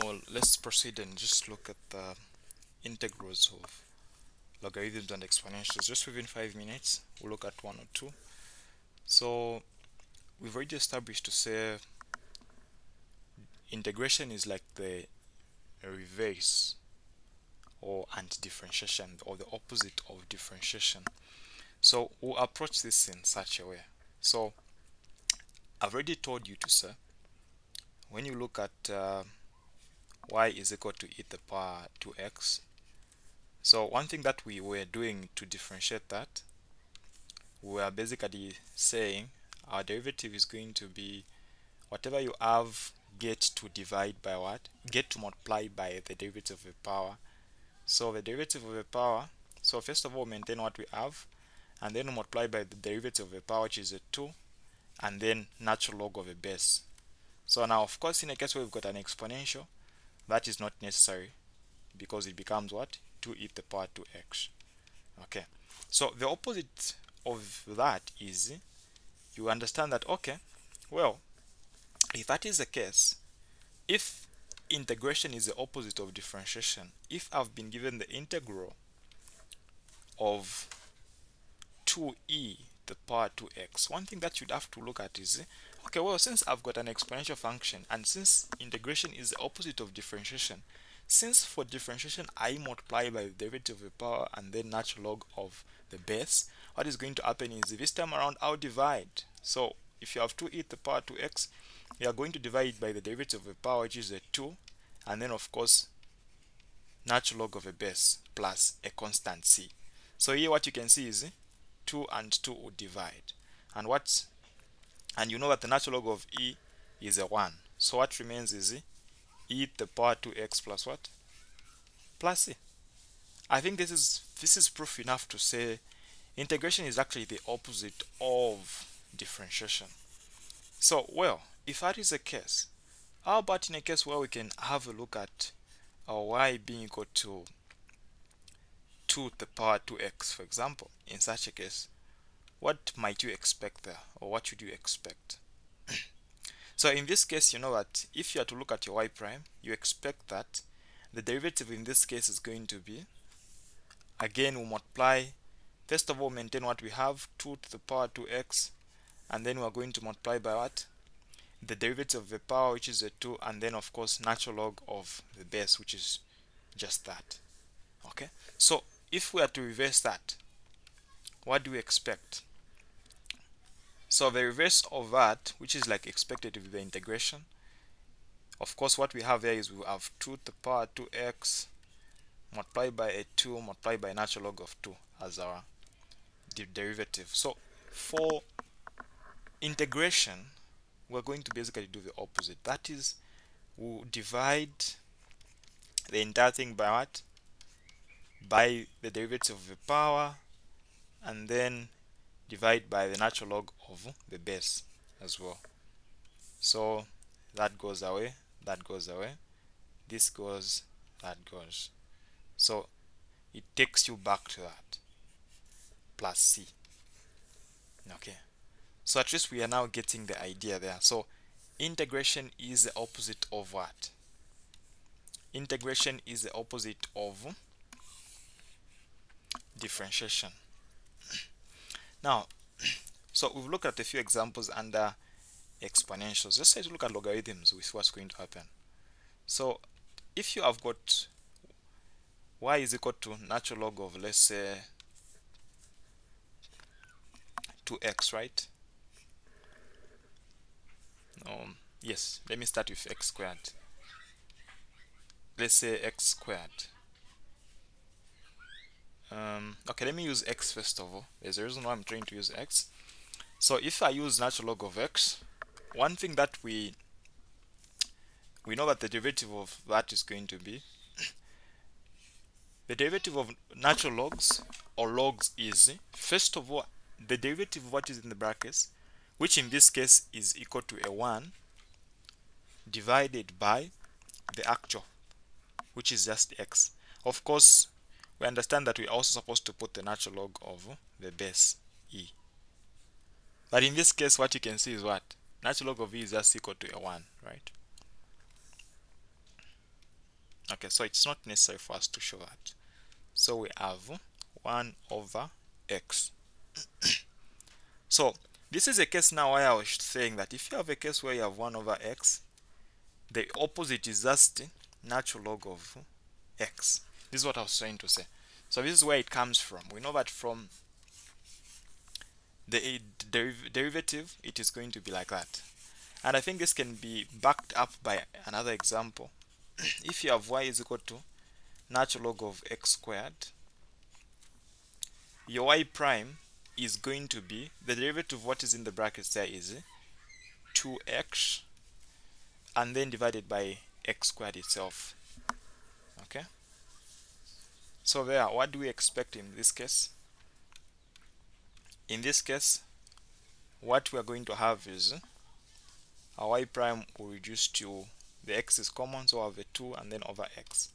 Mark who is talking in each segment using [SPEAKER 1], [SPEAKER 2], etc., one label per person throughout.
[SPEAKER 1] well let's proceed and just look at the integrals of logarithms and exponentials. Just within five minutes we'll look at one or two. So we've already established to say integration is like the reverse or anti-differentiation or the opposite of differentiation. So we'll approach this in such a way. So I've already told you to say when you look at uh, y is equal to e to the power 2x so one thing that we were doing to differentiate that we are basically saying our derivative is going to be whatever you have get to divide by what? Get to multiply by the derivative of a power. So the derivative of a power so first of all maintain what we have and then multiply by the derivative of a power which is a 2 and then natural log of a base. So now of course in a case where we've got an exponential that is not necessary because it becomes what? 2 e to the power 2x okay. So the opposite of that is you understand that okay well if that is the case if integration is the opposite of differentiation if I've been given the integral of 2e to the power 2x one thing that you'd have to look at is okay well since I've got an exponential function and since integration is the opposite of differentiation since for differentiation I multiply by the derivative of the power and then natural log of the base what is going to happen is this time around I'll divide. So if you have 2e to the power 2x you are going to divide by the derivative of the power which is a 2 and then of course natural log of a base plus a constant c. So here what you can see is 2 and 2 will divide. And what and you know that the natural log of e is a 1 so what remains is e e to the power 2x plus what? Plus c i think this is this is proof enough to say integration is actually the opposite of differentiation. So well if that is the case how about in a case where we can have a look at our y being equal to 2 to the power 2x for example. In such a case what might you expect there or what should you expect? So in this case you know that if you are to look at your y prime you expect that the derivative in this case is going to be again we multiply first of all maintain what we have 2 to the power 2x and then we are going to multiply by what? The derivative of the power which is a 2 and then of course natural log of the base which is just that. Okay? So if we are to reverse that what do we expect? So the reverse of that which is like expected with the integration of course what we have here is we have 2 to the power 2x multiplied by a 2 multiplied by natural log of 2 as our derivative. So for integration we're going to basically do the opposite. That is we'll divide the entire thing by what by the derivative of the power and then divide by the natural log of the base as well. So that goes away that goes away this goes that goes. So it takes you back to that plus c. Okay. So at least we are now getting the idea there. So integration is the opposite of what? Integration is the opposite of differentiation. Now so we've looked at a few examples under exponentials. Let's try to look at logarithms with what's going to happen. So if you have got y is equal to natural log of let's say 2x right? Um, yes let me start with x squared. Let's say x squared um, okay let me use x first of all. There's a reason why I'm trying to use x. So if I use natural log of x one thing that we we know that the derivative of that is going to be the derivative of natural logs or logs is first of all the derivative of what is in the brackets which in this case is equal to a 1 divided by the actual which is just x. Of course we understand that we're also supposed to put the natural log of the base e. But in this case what you can see is what? Natural log of e is just equal to a 1 right? Okay so it's not necessary for us to show that. So we have 1 over x. So this is a case now where I was saying that if you have a case where you have 1 over x the opposite is just natural log of x this is what I was trying to say. So this is where it comes from. We know that from the deriv derivative it is going to be like that. And I think this can be backed up by another example. If you have y is equal to natural log of x squared your y prime is going to be the derivative of what is in the brackets there is 2x and then divided by x squared itself. Okay so there what do we expect in this case? In this case what we are going to have is our y prime will reduce to the x is common so a 2 and then over x.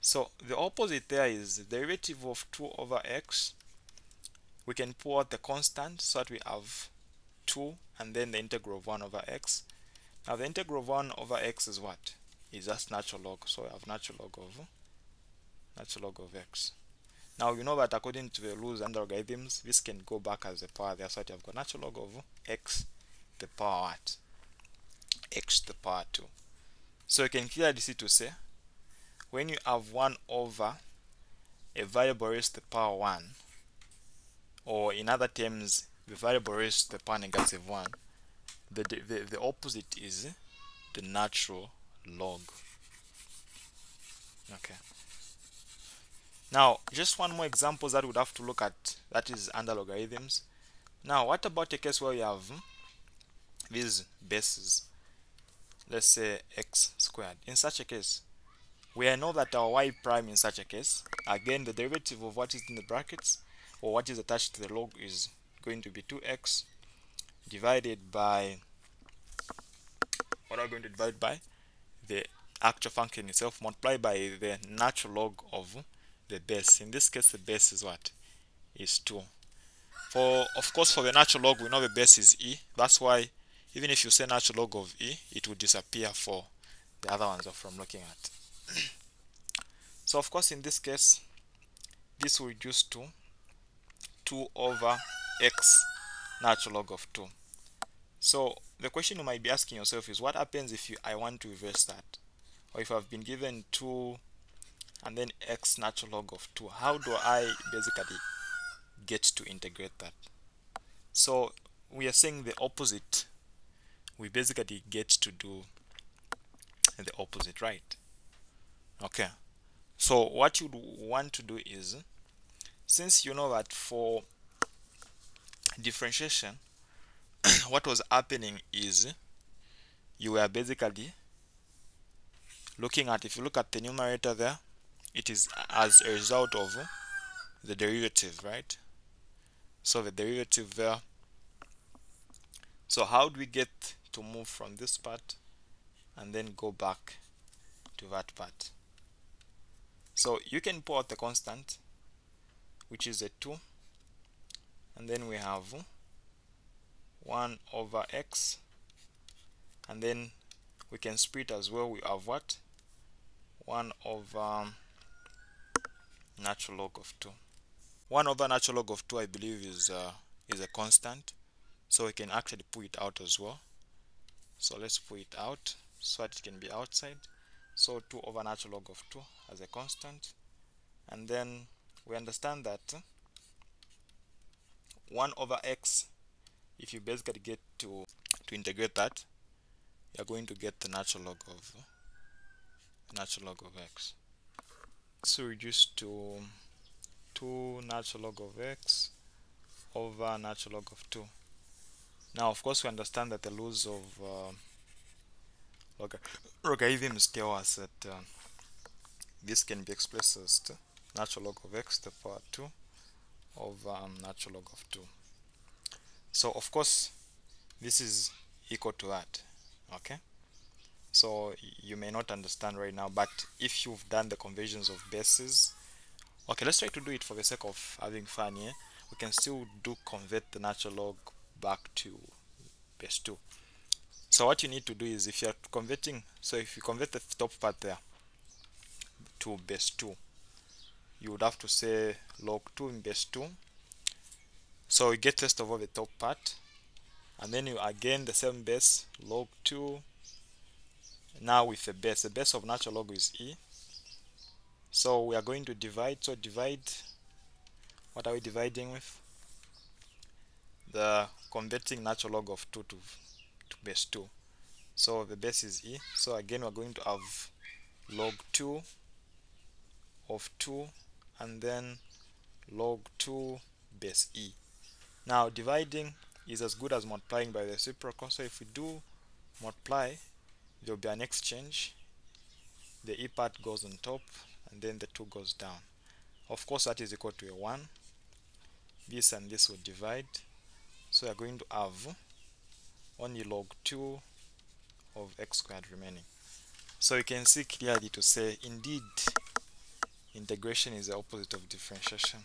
[SPEAKER 1] So the opposite there is the derivative of 2 over x. We can pull out the constant so that we have 2 and then the integral of 1 over x. Now the integral of 1 over x is what? Is just natural log. So we have natural log of natural log of x. Now you know that according to the rules and logarithms this can go back as the power. There so that you have got. Natural log of x the power what? X to the power 2 so you can clearly see to say when you have 1 over a variable raised to the power 1 or in other terms the variable raised to the power negative 1 the, the, the opposite is the natural log. Okay now just one more example that we would have to look at that is under logarithms. Now what about a case where you have these bases let's say x squared? In such a case we know that our y prime in such a case again the derivative of what is in the brackets or what is attached to the log is going to be 2x divided by what are we going to divide by? The actual function itself multiplied by the natural log of the base in this case the base is what? Is 2 for of course for the natural log we know the base is e. That's why even if you say natural log of e it will disappear for the other ones from looking at. So of course in this case this will reduce to 2 over x natural log of 2 so the question you might be asking yourself is what happens if you I want to reverse that? Or if I've been given 2 and then x natural log of 2 how do I basically get to integrate that? So we are saying the opposite. We basically get to do the opposite right? Okay. So what you want to do is since you know that for differentiation what was happening is you were basically looking at if you look at the numerator there it is as a result of the derivative right? So the derivative there so how do we get to move from this part and then go back to that part? So you can pull out the constant which is a 2 and then we have 1 over x and then we can split as well. We have what? 1 over um, natural log of 2 1 over natural log of 2 I believe is uh, is a constant. So we can actually pull it out as well. So let's pull it out so that it can be outside. So 2 over natural log of 2 as a constant. And then we understand that 1 over x if you basically get to to integrate that you're going to get the natural log of natural log of x so reduced to 2 natural log of x over natural log of 2 now of course we understand that the laws of uh, log logarithms tell us that uh, this can be expressed as natural log of x to the power 2 over um, natural log of 2 so of course this is equal to that okay so you may not understand right now but if you've done the conversions of bases okay let's try to do it for the sake of having fun here we can still do convert the natural log back to base 2 so what you need to do is if you're converting so if you convert the top part there to base 2 you would have to say log 2 in base 2 so you get first of all the top part and then you again the same base log 2 now with the base the base of natural log is e. So we are going to divide so divide what are we dividing with? The converting natural log of 2 to, to base 2 so the base is e. So again we're going to have log 2 of 2 and then log 2 base e. Now dividing is as good as multiplying by the reciprocal. So if we do multiply there will be an exchange the e part goes on top and then the 2 goes down. Of course that is equal to a 1 this and this will divide. So we are going to have only log 2 of x squared remaining. So you can see clearly to say indeed integration is the opposite of differentiation